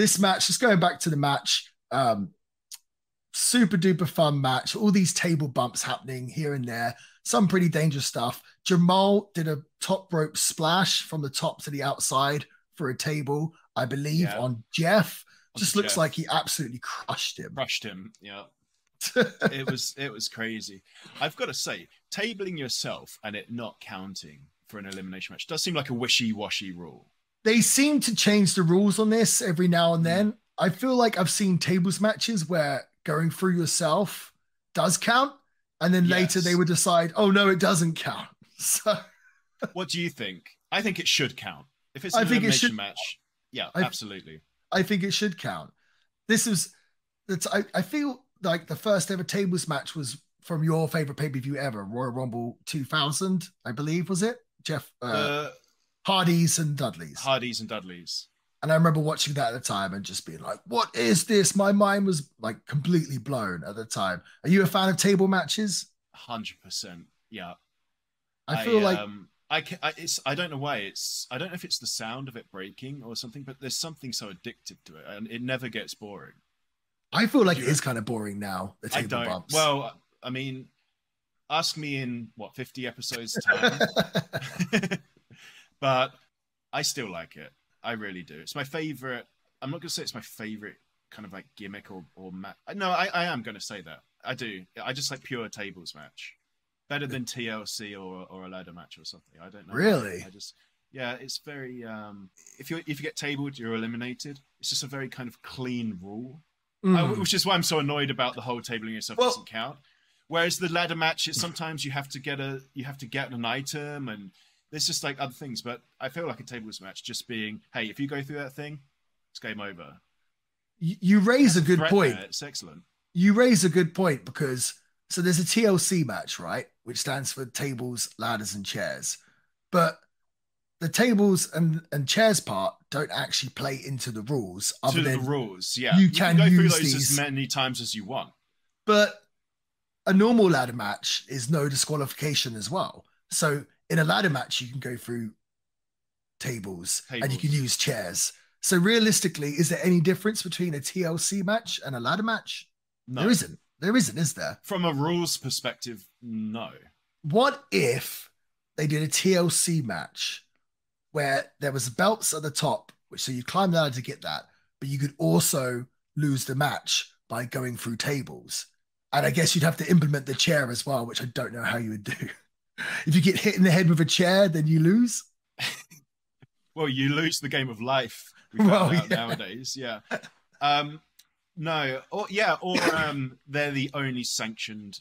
this match, just going back to the match, um, super duper fun match. All these table bumps happening here and there, some pretty dangerous stuff. Jamal did a top rope splash from the top to the outside for a table, I believe, yeah. on Jeff. On Just Jeff. looks like he absolutely crushed him. Crushed him, yeah. it was it was crazy. I've got to say, tabling yourself and it not counting for an elimination match does seem like a wishy-washy rule. They seem to change the rules on this every now and then. I feel like I've seen tables matches where going through yourself does count, and then yes. later they would decide, oh no, it doesn't count. So, what do you think? I think it should count. If it's an I think elimination it should, match, yeah, I, absolutely. I think it should count. This is that's I, I feel like the first ever tables match was from your favorite pay per view ever, Royal Rumble 2000, I believe, was it? Jeff uh, uh, Hardys and Dudleys. Hardys and Dudleys. And I remember watching that at the time and just being like, what is this? My mind was like completely blown at the time. Are you a fan of table matches? 100%. Yeah. I feel I, like. Um, I, can, I, it's I don't know why it's I don't know if it's the sound of it breaking or something, but there's something so addictive to it, and it never gets boring. I feel like it is kind of boring now. The table I don't. Bumps. Well, I mean, ask me in what 50 episodes time, but I still like it. I really do. It's my favorite. I'm not gonna say it's my favorite kind of like gimmick or or ma- no, I, I am gonna say that. I do. I just like pure tables match, better than TLC or or a ladder match or something. I don't know. Really? I just yeah, it's very. um If you if you get tabled, you're eliminated. It's just a very kind of clean rule, mm. uh, which is why I'm so annoyed about the whole tabling yourself well, doesn't count. Whereas the ladder match, it's sometimes you have to get a you have to get an item and there's just like other things, but I feel like a tables match just being, hey, if you go through that thing, it's game over. You, you raise a good point. There. It's excellent. You raise a good point because so there's a TLC match, right, which stands for tables, ladders, and chairs, but the tables and, and chairs part don't actually play into the rules. Other to the rules, yeah. You, you can, can, go through those these, as many times as you want. But a normal ladder match is no disqualification as well. So in a ladder match, you can go through tables, tables, and you can use chairs. So realistically, is there any difference between a TLC match and a ladder match? No. There isn't. There isn't, is there? From a rules perspective, no. What if they did a TLC match where there was belts at the top, which so you climb the ladder to get that, but you could also lose the match by going through tables. And I guess you'd have to implement the chair as well, which I don't know how you would do. if you get hit in the head with a chair, then you lose. well, you lose the game of life. well, yeah. nowadays, yeah. Um, no, or yeah, or um, they're the only sanctioned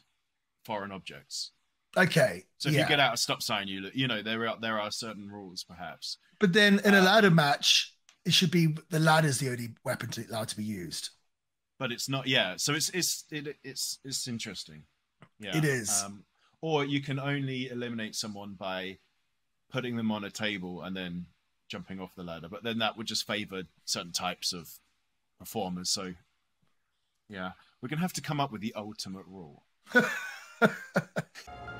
foreign objects. Okay. So if yeah. you get out a stop sign, you you know there are there are certain rules, perhaps. But then in a um, ladder match, it should be the ladder is the only weapon to, allowed to be used. But it's not. Yeah. So it's it's it, it's it's interesting. Yeah. It is. Um, or you can only eliminate someone by putting them on a table and then jumping off the ladder. But then that would just favor certain types of performers. So, yeah, we're gonna have to come up with the ultimate rule.